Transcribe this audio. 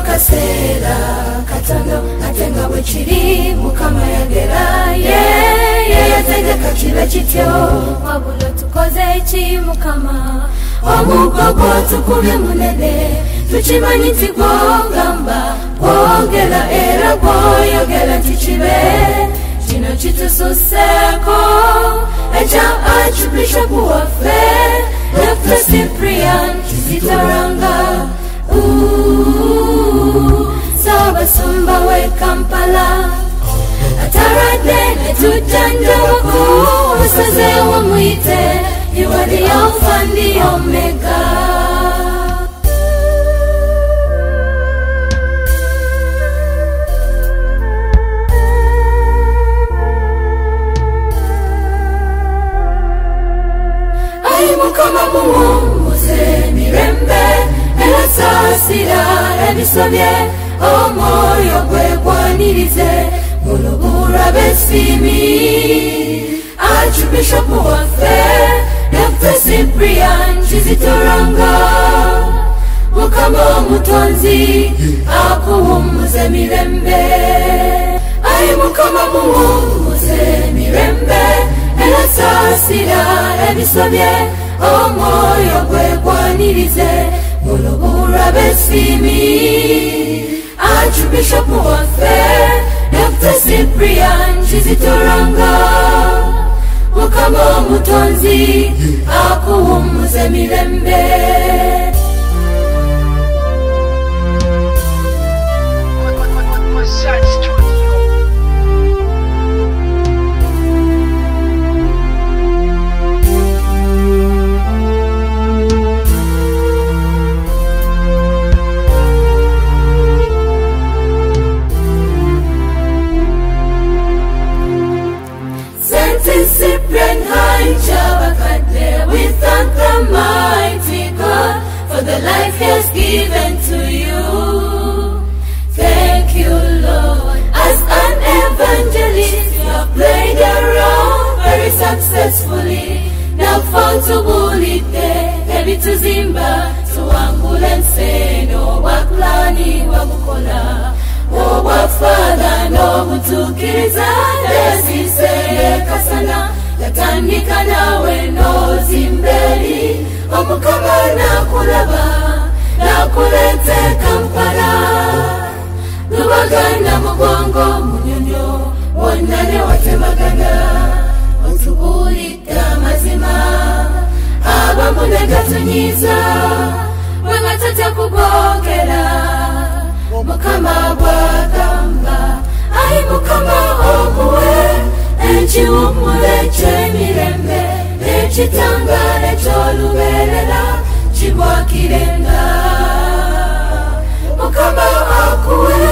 kaseera katono ate nga bwe kiri mukama yagera ye yategeka kibe kityo wabula tukoze eki mukama? Omuggo gwotukubye munene tukimanyi nti gwogamba gwogera era gwoyogera nti kibe kino kitususeeko ekya archbishopu waffe dr cyprian kizitoranga kampala. Ataradde netujjanjabaku musazeewo muyite iwali alfa ndi omega. Mukama muwummuze emirembe era saasira ebisobye omwoyo gwe gwanirize mu lubulwa b'essiimi archbishopu waffe dr. Cyprian Kizito Lwanga mukama omutonzi akuwummuze emirembe ayi mukama muwummuze emirembe era saasira ebisobye. Omwoyo gwe gwanirize mu lubulwa b'essiimi archbishopu waffe dr cyprian Kizito Lwanga mukama omutonzi akuwummuza emirembe thank the mighty God for the life He has given to you. Thank you, Lord. As an evangelist, you have played your role very successfully. Now for to bulite, ebi tuzimba, tuwangule nseno, waklani wabukola. obwafaaga n'obutuukiriza yesiseyekasana yatandika nawe n'ozimba eri bongo munyonyo wonane watemagana otubulidde amazima abamu negatunyiza bwegatatya kubogera mukama bwagamba ayi mukama omuwe. Ekiwumula ekyemirembe n'ekitangala ekyolubeerera kibwakirenga mukama akuwe.